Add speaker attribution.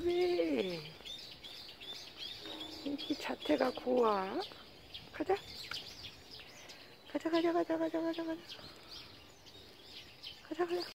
Speaker 1: 베비. 이 자태가 고와. 가자. 가자, 가자, 가자, 가자, 가자, 가자. 가자, 가자.